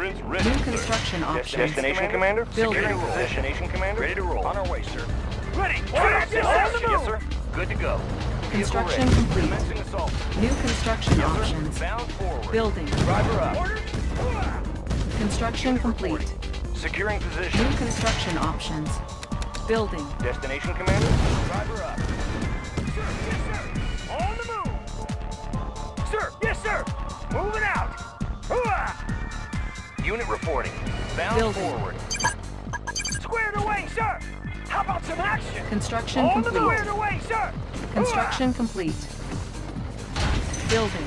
Blueprints ready, New sir. construction options. Destination, Commander? Building. Securing position. Destination, Commander? Ready to roll. On our way, sir. Ready. Yes, yes, sir. Good to go. Construction complete. New construction Yes, options. Bound forward. Building. Driver up. Construction complete. Securing position. New construction options. Building. Destination, Commander? Driver up. Sir, yes, sir. On the move. Sir, yes, sir. Moving out. Hooah! Unit reporting. Bound Building. forward. Squared away, sir. How about some action? Construction On the complete. squared away, sir. Construction complete. Building.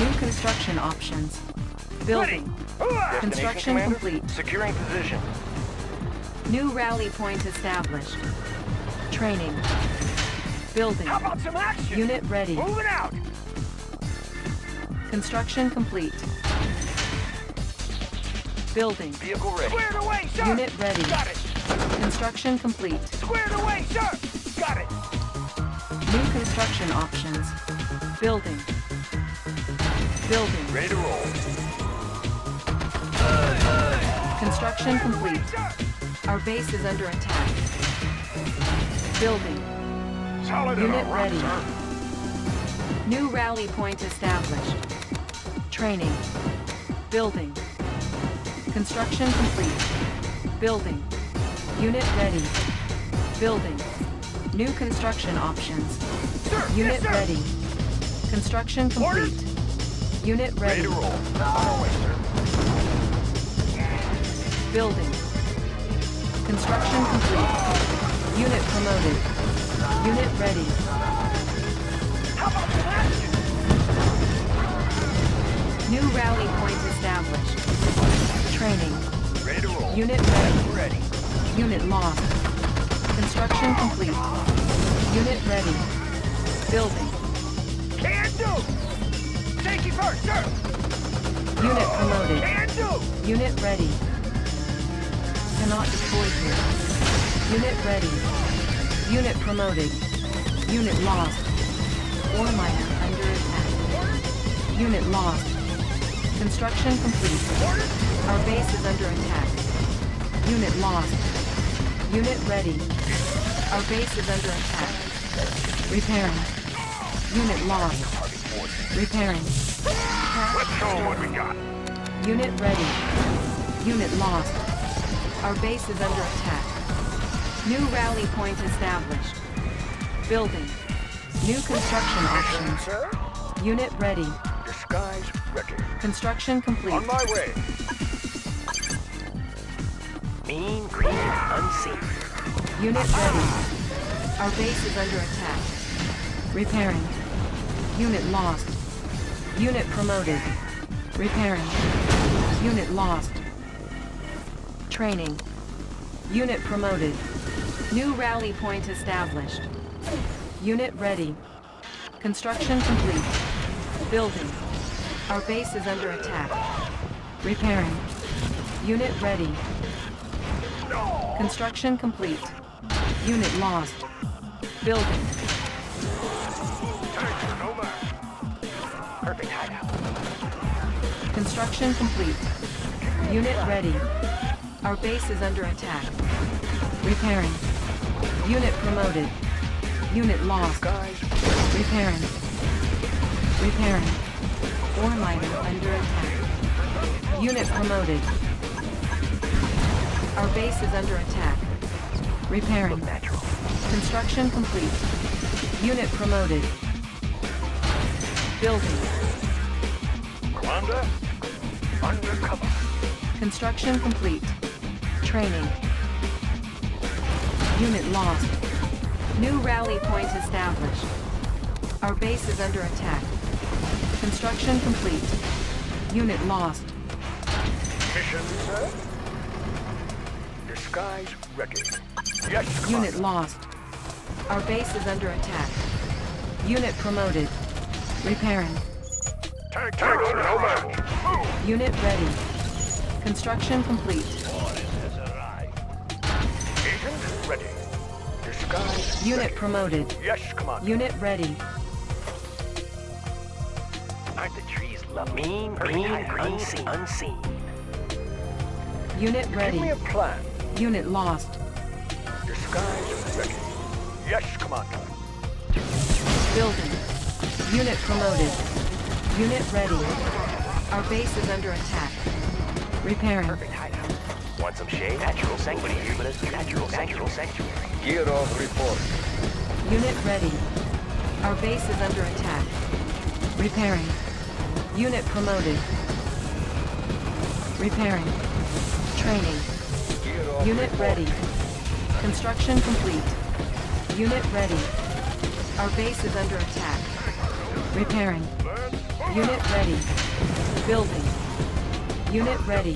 New construction options. Building. Construction complete. Securing position. New rally point established. Training. Building. How about some action? Unit ready. Moving out. Construction complete. Building. Vehicle ready. Squared away, sir. Unit ready. Got it. Construction complete. Squared away, sir. Got it. New construction options. Building. Building. Ready to roll. Construction complete. Our base is under attack. Building. Solid Unit ready. New rally point established. Training. Building. Construction complete. Building. Unit ready. Building. New construction options. Sir, Unit yes, sir. ready. Construction complete. Unit Ready ready. to roll. On our way, sir. Building. Construction complete. Unit promoted. Unit ready. How about some action? New rally point established. Training. Ready to roll. Unit ready. Ready. Unit lost. Construction complete. Unit ready. Building. Can do. Safety first, sir. Unit promoted. Can do. Unit ready. Cannot deploy here. Unit ready. Unit promoted. Unit lost. Ore miner under attack. Unit lost. Construction complete. Our base is under attack. Unit lost. Unit ready. Our base is under attack. Repairing. Unit lost. Repairing. Let's show 'em what we got. Unit ready. Unit lost. Our base is under attack. New rally point established. Building. New construction options. Unit ready. disguise ready. Construction complete. On my way. Mean, green, unseen. Unit ready. Our base is under attack. Repairing. Unit lost. Unit promoted. Repairing. Unit lost. Training. Unit promoted. New rally point established. Unit ready. Construction complete. Building. Our base is under attack. Repairing. Unit ready. Construction complete. Unit lost. Building. Perfect hideout. Construction complete. Unit ready. Our base is under attack. Repairing. Unit promoted. Unit lost. Repairing. Repairing. Ore miner under attack. Unit promoted. Our base is under attack. Repairing. Construction complete. Unit promoted. Building. Commander, undercover. Construction complete. Training. Unit lost. New rally point established. Our base is under attack. Construction complete. Unit lost. Mission, sir. Disguise ready. Yes, Commander. Unit lost. Our base is under attack. Unit promoted. Repairing. Tank, Tiger, no match. Move. Unit ready. Construction complete. Agent ready. Disguise Unit ready. promoted. Yes, Commander. Unit ready. Aren't the trees level. Mean green, unseen. unseen. Unit ready. Give me a plan. Unit lost. Your skies ready. Yes, Commander. Building. Unit promoted. Unit ready. Our base is under attack. Repairing. Perfect hideout. Want some shade? Natural sanctuary. Luminous natural natural sanctuary. Kirov report. Unit ready. Our base is under attack. Repairing. Unit promoted. Repairing. Training. Kirov Unit ready. Construction complete. Unit ready. Our base is under attack. Repairing. Unit ready. Building. Unit ready.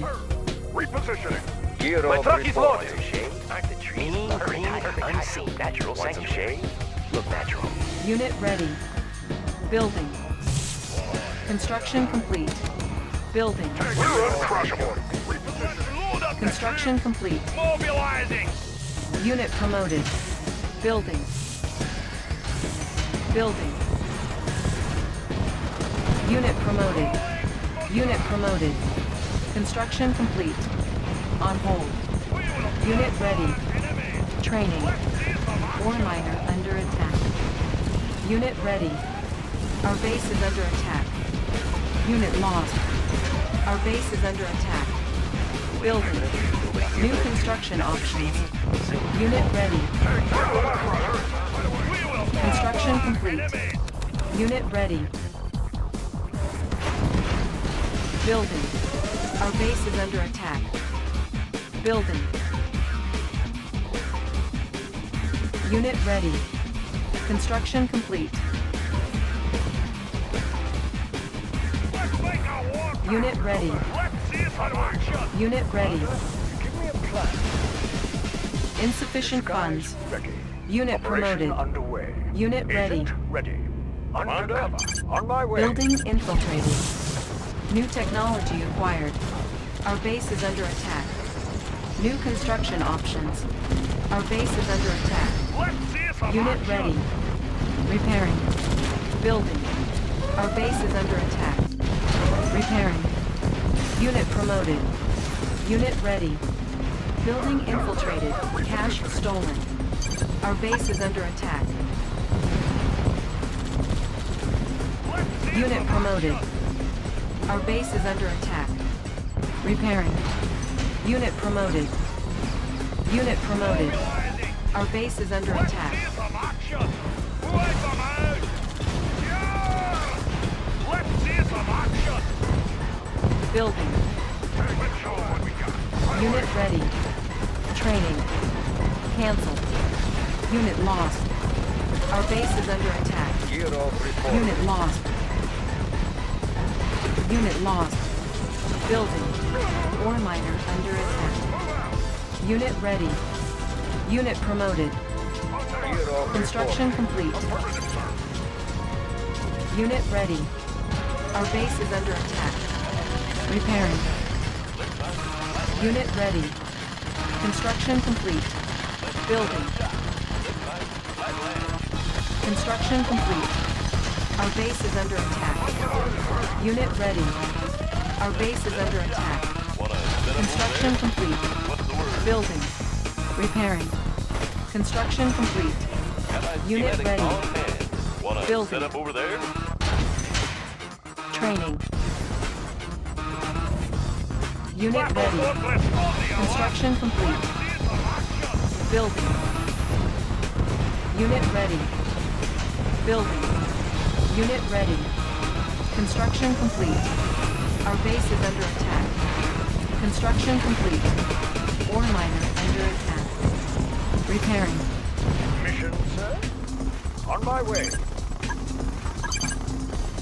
Repositioning. Gear My truck is report. loaded. Some shade? Aren't the trees mean green, unseen? Natural Want some shade? Look natural. Unit ready. Building. Construction complete. Building. We're uncrushable. Reposition. Load up Construction complete. Mobilizing. Unit promoted. Building. Building. Unit promoted. Unit promoted. Construction complete. On hold. Unit ready. Training. Ore miner under attack. Unit ready. Our base is under attack. Unit lost. Our base is under attack. Building. New construction options. Unit ready. Construction complete. Unit ready. Building. Our base is under attack. Building. Unit ready. Construction complete. Unit ready. Unit ready. Give me a plan. Insufficient funds. Ready. Unit Operation promoted. underway. Unit ready. Ready. Undercover. On my way. Building infiltrated. New technology acquired. Our base is under attack. New construction options. Our base is under attack. Let's see Unit action. ready. Repairing. Building. Our base is under attack. Repairing. Unit promoted. Unit ready. Building infiltrated. Cash stolen. Our base is under attack. Unit promoted. Our base is under attack. Repairing. Unit promoted. Unit promoted. Our base is under attack. Building. Let's show 'em what we got. Unit ready. Training. Cancel. Unit lost. Our base is under attack. Kirov report. Unit lost. Unit lost. Building. Ore miner under attack. Unit ready. Unit promoted. Construction complete. Unit ready. Our base is under attack. Repairing. Unit ready. Construction complete. Building. Construction complete. Our base is under attack. Unit ready. Our base is under attack. Construction complete. Building. Repairing. Construction complete. Unit ready. Building. set up over there? Training. Unit ready. Construction complete. Building. Unit ready. Building. Unit ready. Construction complete. Our base is under attack. Construction complete. Ore miner under attack. Repairing. Mission, sir? On my way.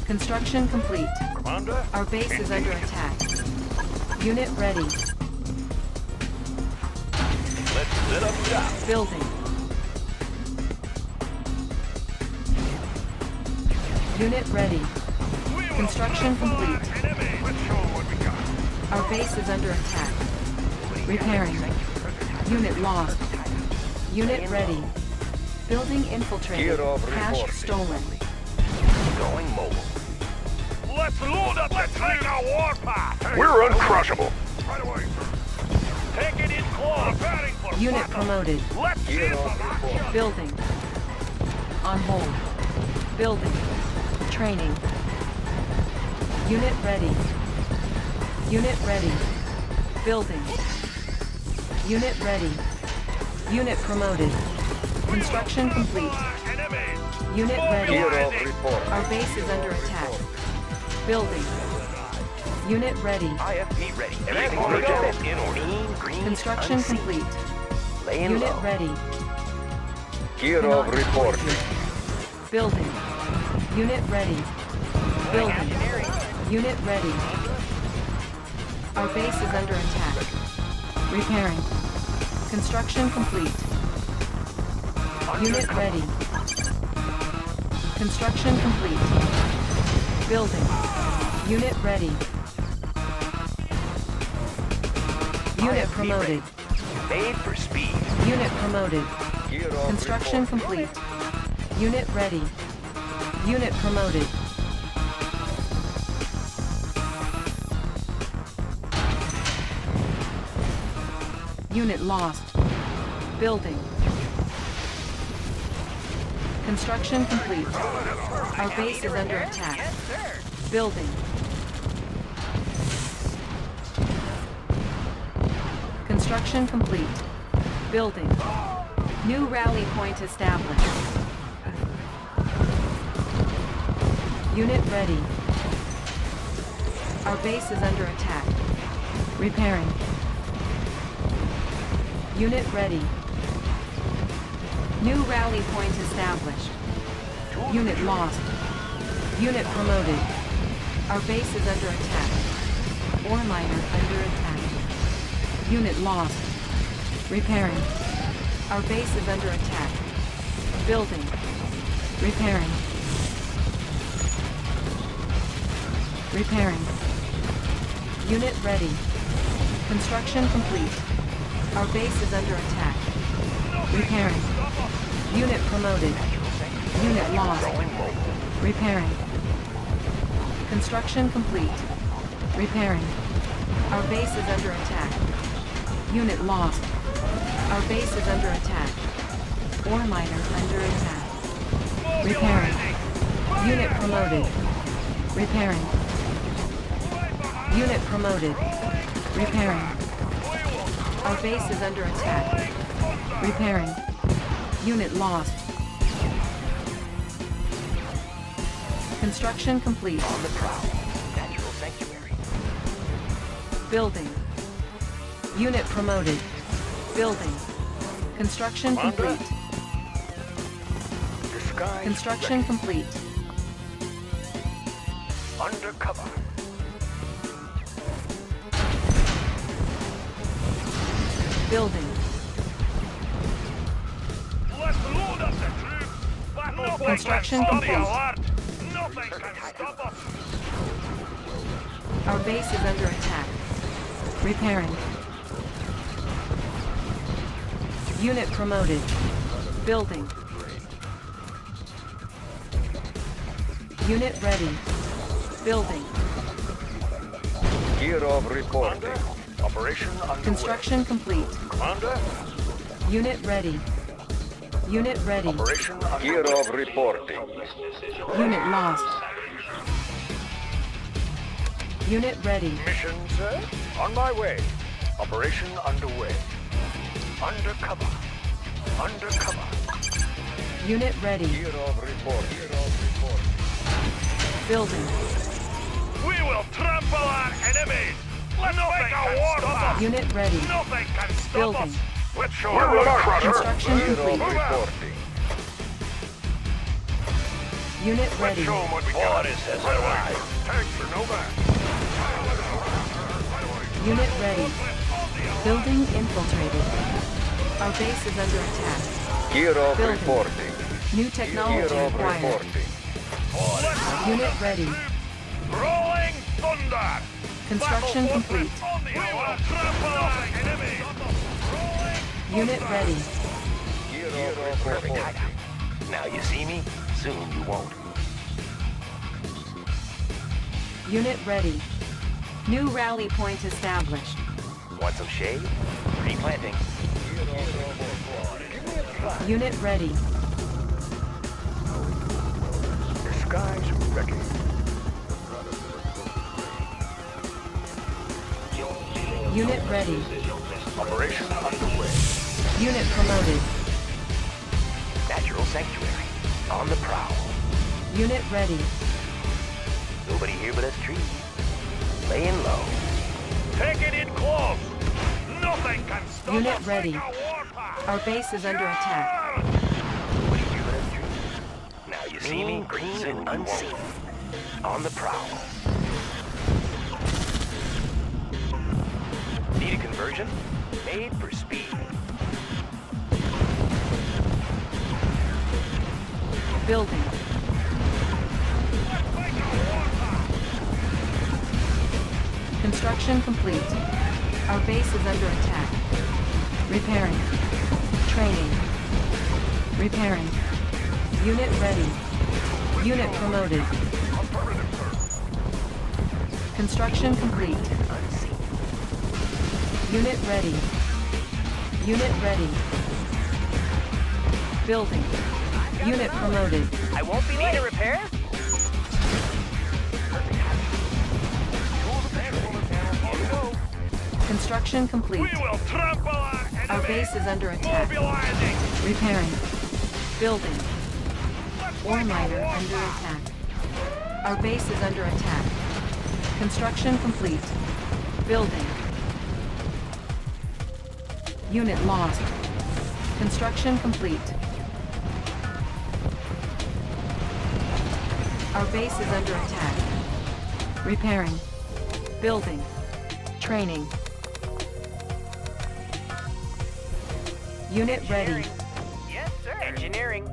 Construction complete. Commander? Our base is under attack. Unit ready. Let's set up shop. Building. Unit ready. Construction complete. Let's show 'em what we got. Our base is under attack. Repairing. Unit lost. Unit ready. Building infiltrated. Cash stolen. Going mobile. Let's load up Let's make a warpath. We're uncrushable. Right away. Take it in close. Unit promoted. Let's see some. Building. On hold. Building. Training. Unit ready. Unit ready. Building. Unit ready. Unit promoted. Construction complete. Enemy. Unit ready. Mobilizing. Our base is under attack. Building. Unit ready. IFV ready. Everything's on the go. In order. Green, green, Construction unseen. complete. Laying Unit low. ready. Kirov reporting. Building. Unit ready. Building. Unit ready. Our base is under attack. Repairing. Construction complete. Unit ready. Construction complete. Building. Unit ready. Unit promoted. ready. Made for speed. Unit promoted. Construction reporting. complete. Unit ready. Unit promoted. Unit lost. Building. Construction complete. Our base is under attack. Building. Construction complete. Building. New rally point established. Unit ready. Our base is under attack. Repairing. Unit ready. New rally point established. Unit lost. Unit promoted. Our base is under attack. Ore miner under attack. Unit lost. Repairing. Our base is under attack. Building. Repairing. Repairing. Unit ready. Construction complete. Our base is under attack. Repairing. Unit promoted. Unit lost. Repairing. Construction complete. Repairing. Our base is under attack. Unit lost. Our base is under attack. Ore miner under attack. Repairing. Unit promoted. Repairing. Unit promoted. Repairing. Our base is under attack. Repairing. Unit lost. Construction complete. On the prowl. Natural sanctuary. Building. Unit promoted. Building. Construction complete. Disguise. Construction complete. Undercover. Building. Let's load up the troops. Battle Construction complete. alert. Nothing can stop us. Our base is under attack. Repairing. Unit promoted. Building. Unit ready. Building. Kirov reporting. Operation underway. Construction complete. Commander, Unit ready. Unit ready. operation Kirov reporting. Unit lost. Unit ready. Mission, sir? On my way. Operation underway. Undercover. Undercover. Unit ready. Kirov reporting. Kirov reporting. Building. We will trample our enemies. Let's make a war stop us. Unit ready. Nothing can stop Building. us. Let's show We're them our crusher. Construction Gear complete. reporting. Unit Let's ready. show them what we got. Orders has arrived. Tanks for no back. Unit ready. Building infiltrated. Our base is under attack. Kirov Building. reporting. New Gear technology of acquired. reporting. Unit ready. Rolling thunder. Construction Battle complete. fortress on the We will trample our enemies. Unit ready. Kirov reporting. Now you see me, soon you won't. Unit ready. New rally point established. Want some shade? Replanting. Unit ready. The sky's wrecking. Unit ready. Operation underway. Unit promoted. Natural sanctuary. On the prowl. Unit ready. Nobody here but us trees. Laying low. Take it in close. Nothing can stop Unit ready. Our base is under attack. Nobody here but us trees. Now you see me green and unseen. On the prowl. Need a conversion? Made for speed. Building. Like a warpath. Construction complete. Our base is under attack. Repairing. Training. Repairing. Unit ready. Unit promoted. Construction complete. Unit ready. Unit ready. Building. Unit promoted. I won't be late. Need a repair? Construction complete. We will trample our enemy. Our base is under attack. Mobilizing. Repairing. Building. Ore miner under attack. Our base is under attack. Construction complete. Building. Unit lost. Construction complete. Our base is under attack. Repairing. Building. Training. Unit ready. Yes, sir. Engineering.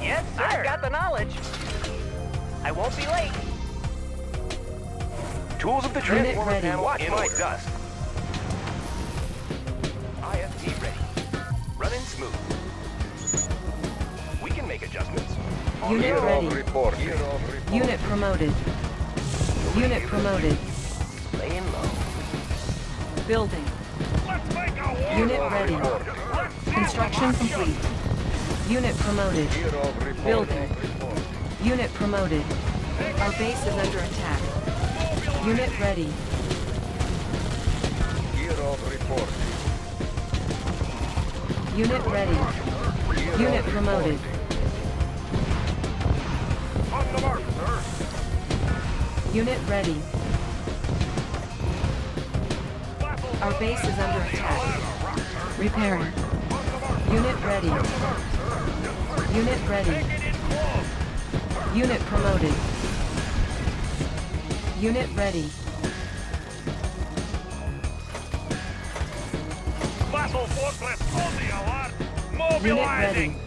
Yes, sir. I've got the knowledge. I won't be late. Tools of the trade. Unit ready. Watch my dust. IFV ready. Running smooth. We can make adjustments. Unit Gear ready. report. Report. Unit promoted. Unit promoted. Laying low. Building. Let's make a warpath. Unit ready. Construction complete. Unit promoted. Building. Unit promoted. Our base is under attack. Unit ready. Unit ready. Unit promoted. On the mark, sir. Unit ready. Our base is under attack. Repairing. Unit ready. Unit ready. Unit promoted. Unit ready. Battle fortress on the alert. Unit. Mobilizing.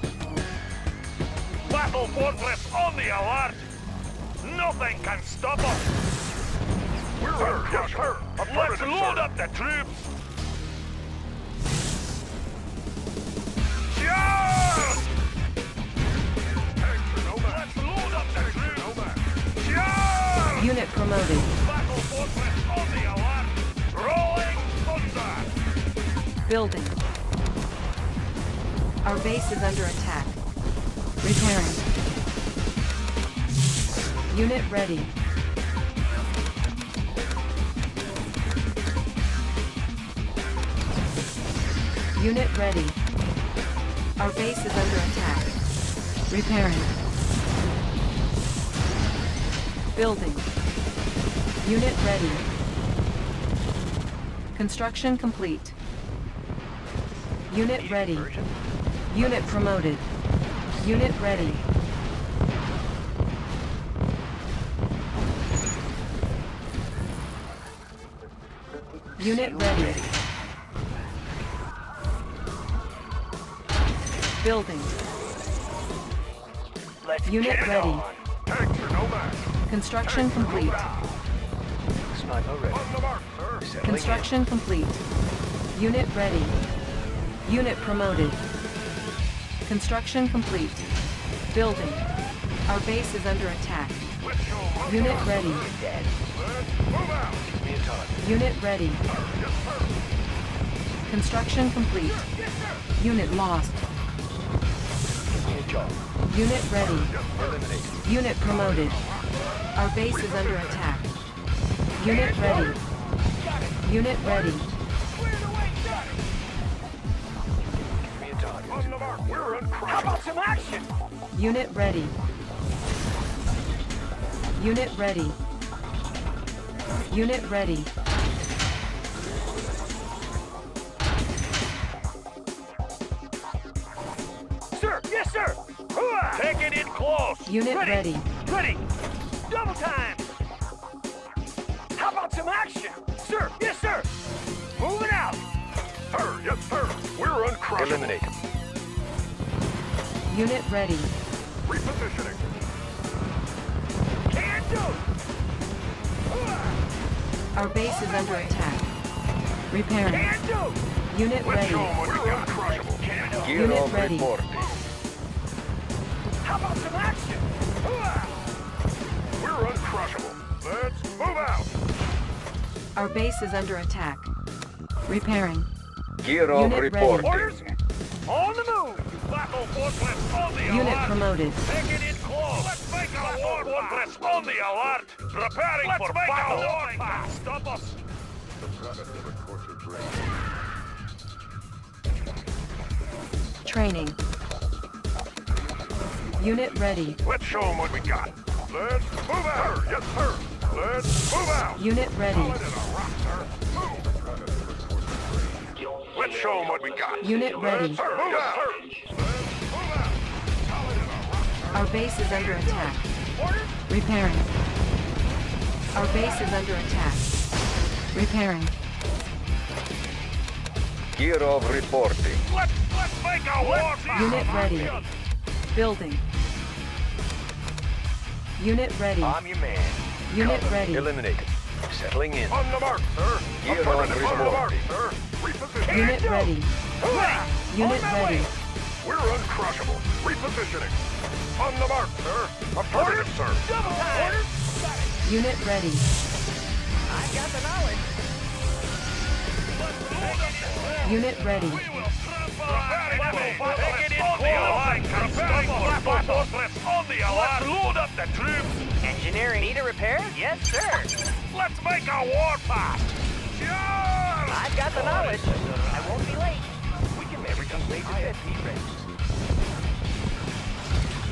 Battle fortress on the alert. Nothing can stop us. We're under pressure. Let's load up the troops. Unit promoted. Building. Our base is under attack. Repairing. Unit ready. Unit ready. Our base is under attack. Repairing. Building. Unit ready. Construction complete. Unit ready. Unit promoted. Unit ready. Unit ready. Building. Unit ready. on. Tanks are no match. Construction complete. Sniper ready. On the mark, sir. Settling in. Construction complete. Unit ready. Unit promoted. Construction complete. Building. Our base is under attack. Unit ready. Dead. Let's move out. Me a target. Unit ready. Construction complete. Unit lost. Give me a job. Unit ready. Unit promoted. Our base is under attack. Unit ready. Unit ready. Give me a target. On the mark. We're uncrushable. some action? Unit ready. Unit ready. Unit ready. Sir, yes, sir. Take it in close. Unit ready. Ready. Double time. We're uncrushable. Eliminate. Unit ready. Repositioning. Can do. Our base is under attack. Repairing. Can do. Unit Let's ready. show 'em what we got. Can do. Gear Unit of ready. reporting. How about some action? We're uncrushable. Let's move out. Our base is under attack. Repairing. Kirov Unit ready. Orders on the move. Battle fortress on the Unit alert. promoted. Take it in close. Let's make a war fortress on the alert. Preparing for battle. Nothing can stop us. Training. Unit ready. Let's show them what we got. Let's move out. Yes, sir. Let's move out. Unit ready. Let's show them what we got. Unit ready. Sir, move out. Let's move out. Solid as a rock, sir. Our base is under attack. Repairing. Our base is under attack. Repairing. Kirov reporting. Let's let's make a war Unit ready. Building. Unit ready. I'm your man. Unit ready. Eliminated. Settling in. On the mark, sir. Gear Affirmative. on On the mark, reporting. sir. Reposition. Unit ready. Hooah! Unit On ready. way. We're uncrushable. Repositioning. On the mark, sir. Affirmative, sir. Double time. Orders? Unit ready. I got the knowledge. Unit ready. We will trample on Take it in the alarm. Preparing for battle. On the alarm. Let's load up the troops. Engineering need a repair? Yes, sir. Let's make a war path. Charge! I've got the knowledge. I won't be late. We can everything's made to fit.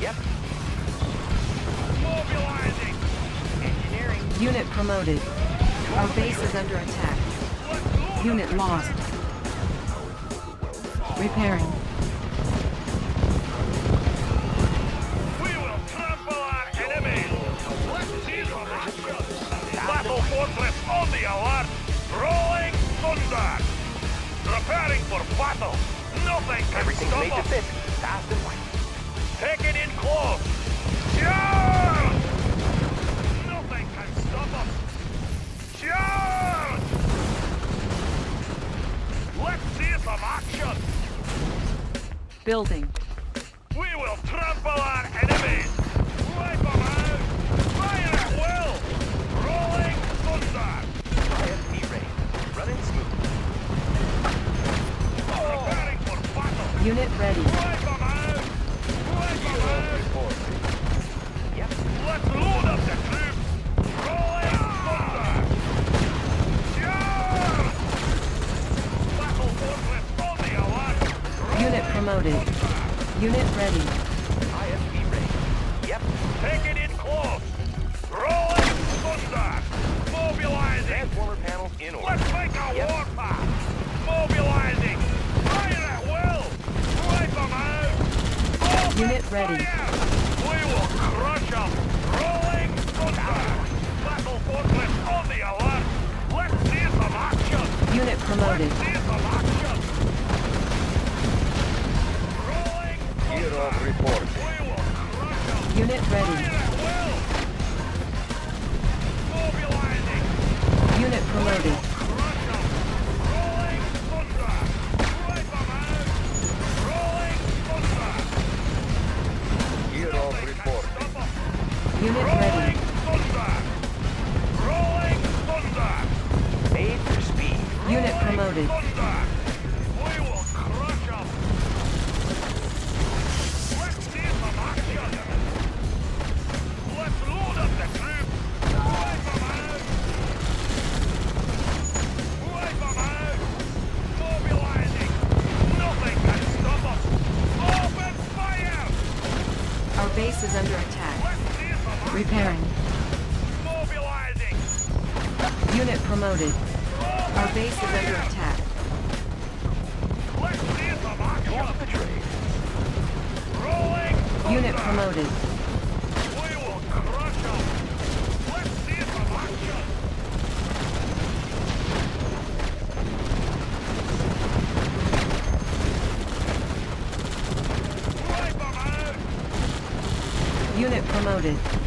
Yep. Mobilizing. Engineering. Unit promoted. Our base is under attack. Unit lost. Repairing. Preparing for battle. Nothing can Everything's stop made to us. fit. Fast and light. Take it in close. Charge! Nothing can stop us. Charge! Let's see some action. Building. We will trample our enemies! Unit ready. Is under attack. Repairing. Mobilizing! Unit promoted. Our base is under attack. Let's see some action! Tools of the trade. Rolling Unit thunder! promoted. We will crush 'em! Let's see some action! Wipe 'em out! Unit promoted.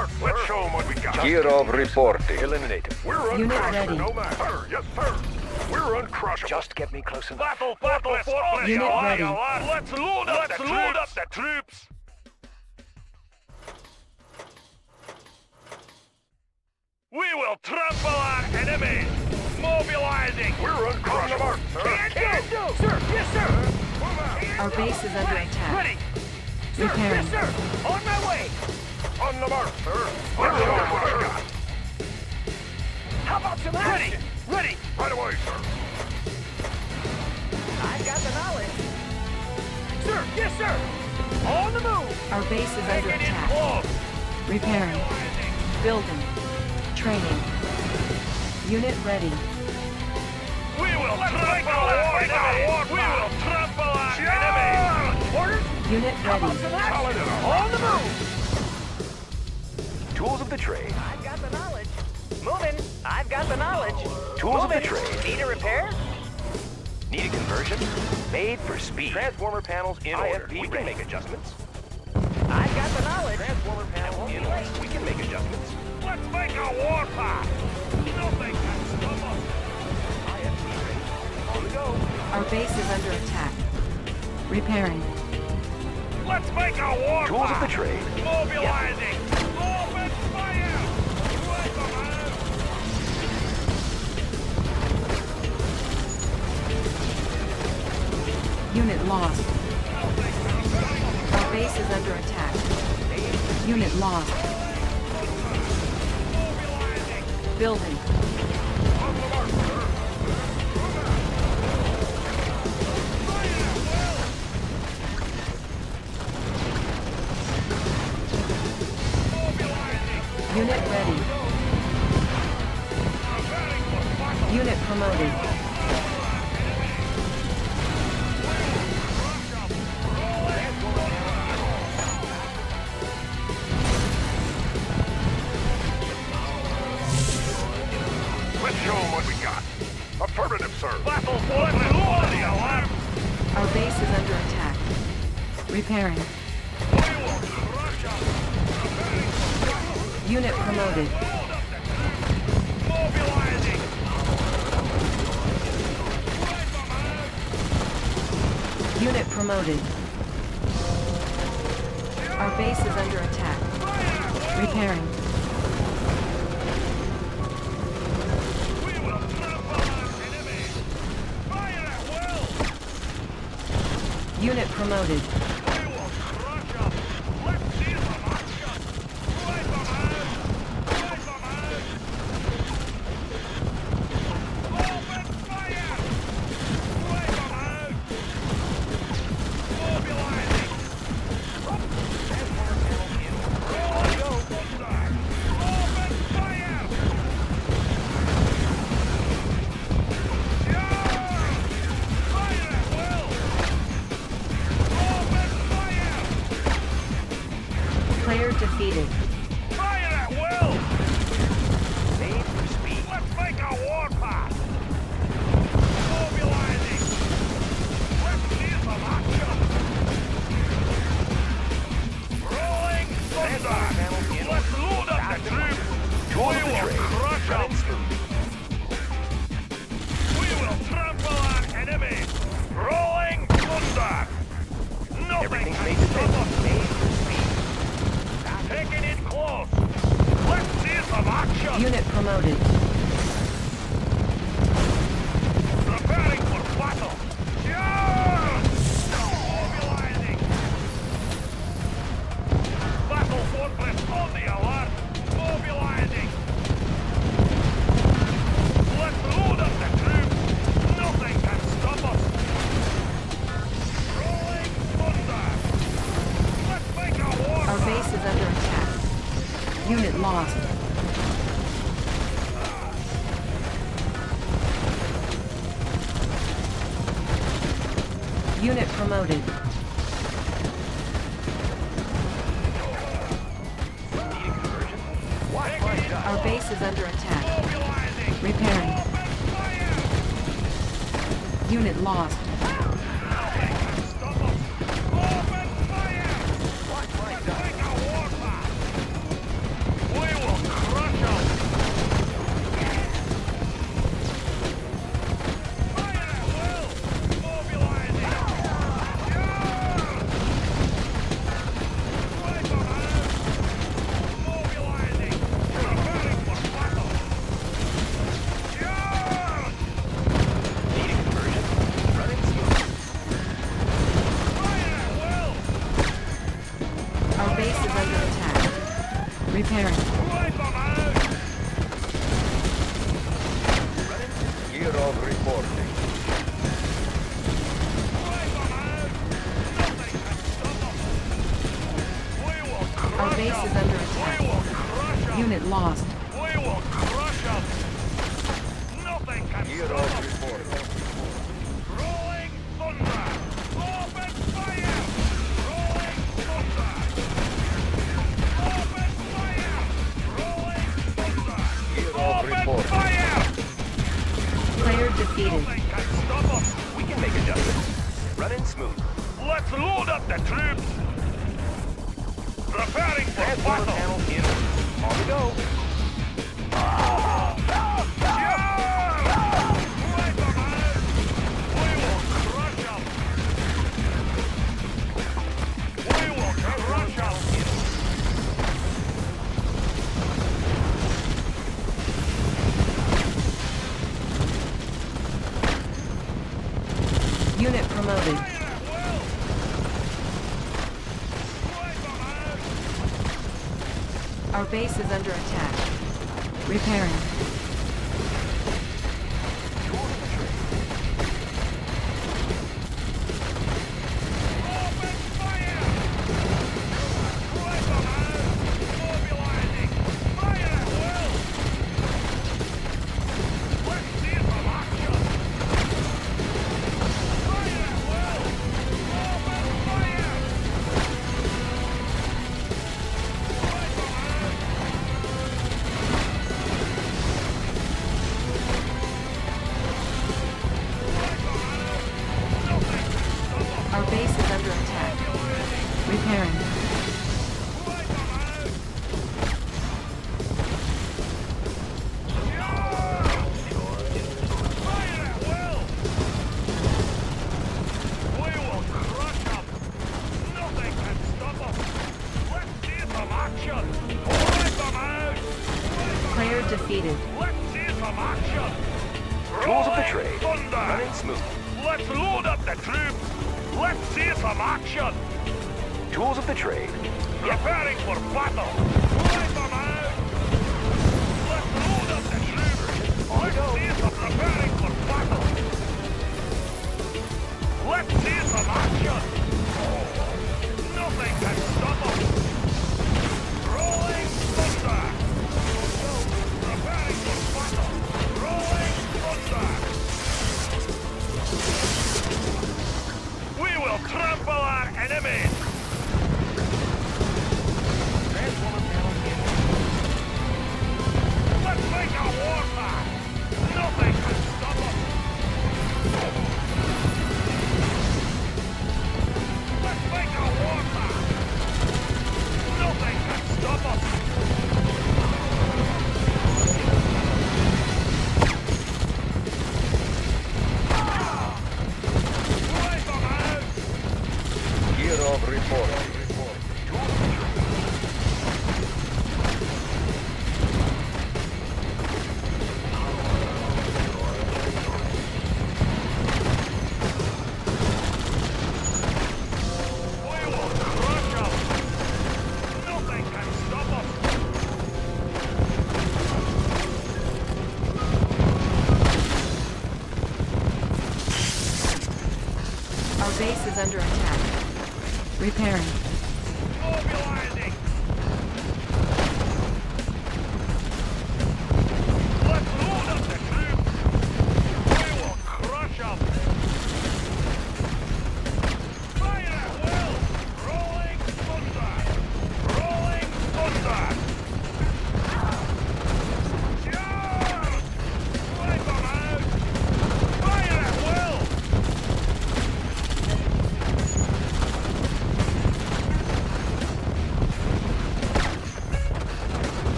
Mark. Let's show them what we got. Kirov reporting. Eliminate them. We're Unit uncrushable. ready. No matter. Sir, yes, sir. We're uncrushable. Just get me close enough. Battle fortress on the Unit eye, ready. lad. Let's load up Let's the load troops. up the troops. We will trample our enemies. Mobilizing. We're uncrushable. Sir. Can't do. Sir, yes, sir. Our base is under attack. Ready. Repairing. Yes, sir. On my way. On the mark, sir. Let's show them what we got. How about some Ready. Ready. Right away, sir. I've got the knowledge. Sir, yes, sir. On the move. Our base is under Take it in attack. Repairing. Building. Training. Unit ready. We will trample our enemies. We will trample our enemies. Orders. Unit ready. On the move. Tools of the trade. I've got the knowledge. Moving. I've got the knowledge. Tools of the trade. Need a repair? Need a conversion? Made for speed. Transformer panels in order. We can make adjustments. I've got the knowledge. Transformer panels in order. We can make adjustments. Let's make a warpath. Nothing can stop us. IFV ready. On the go. Our base is under attack. Repairing. Let's make a warpath. Tools of the trade. Mobilizing. Open Unit lost. Our base is under attack. Unit lost. Building. Unit ready. Unit promoted. Unit promoted. base is under attack. Unit lost. We will crush them. Nothing can Here stop us. Rolling thunder. Open fire. Rolling thunder. Open fire. Rolling thunder. Open fire. Player defeated. Nothing can stop us. We can make adjustments. Running smooth. Let's load up the troops. Repairing for battle. panel in. On we go.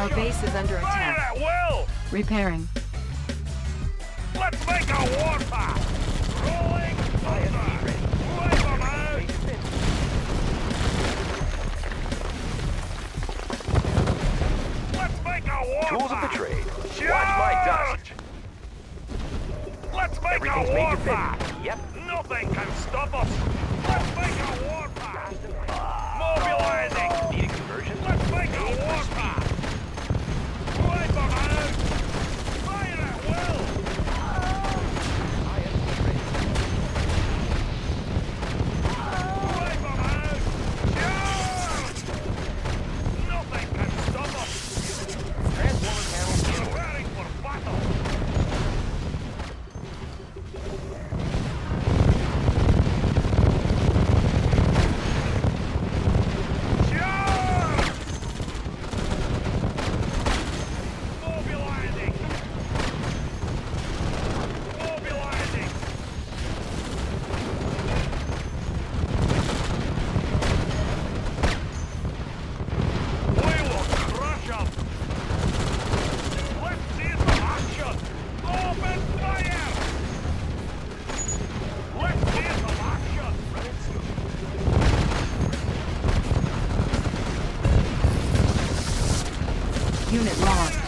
Our base is under attack. Will. Repairing. Let's make a warpath! Rolling over! Let's make a warpath! Tools of the trade. Charge! Watch my dust! Let's make a warpath! Yep. Nothing can stop us! Let's make a warpath! Mobilizing! Need a conversion? Let's make a warpath! Unit lost.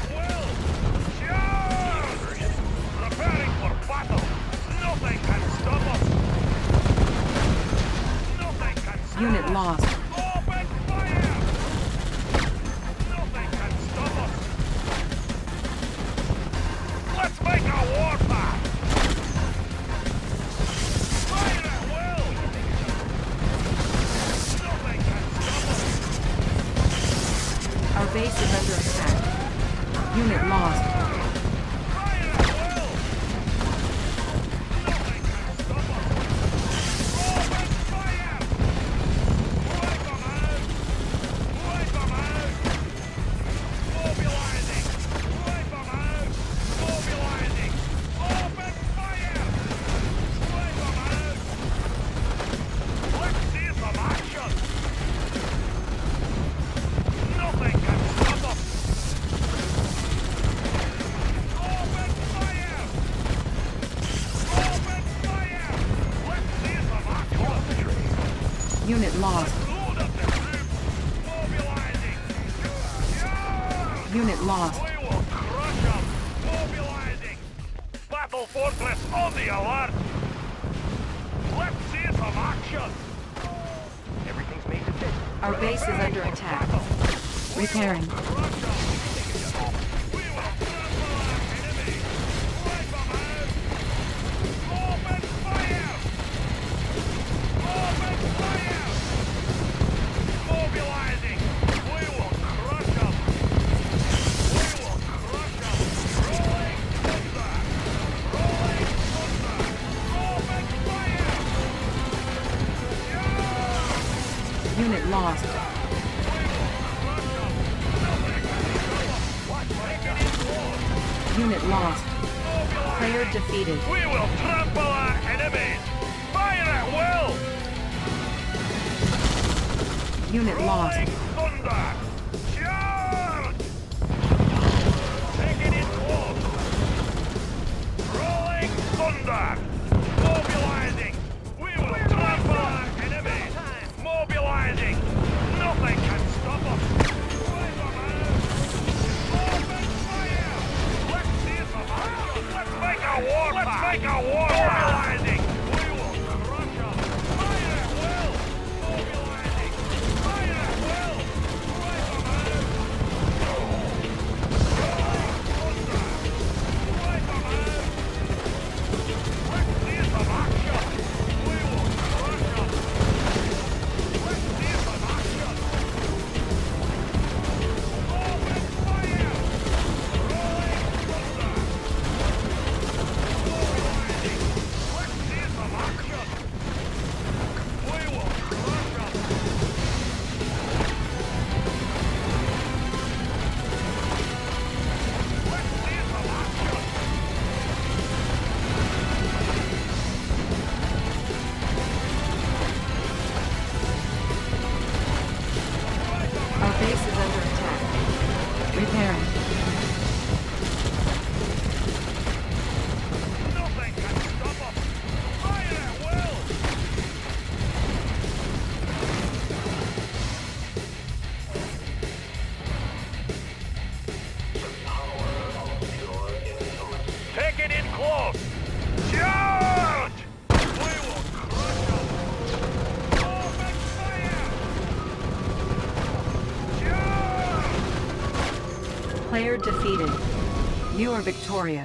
on the alert! Let's see some action! Everything's made to fit. Our base is under attack. Repairing. Mobilizing! lost. Unit lost. Player defeated. We will trample our enemies! Fire at will! Unit lost. defeated. You are victorious.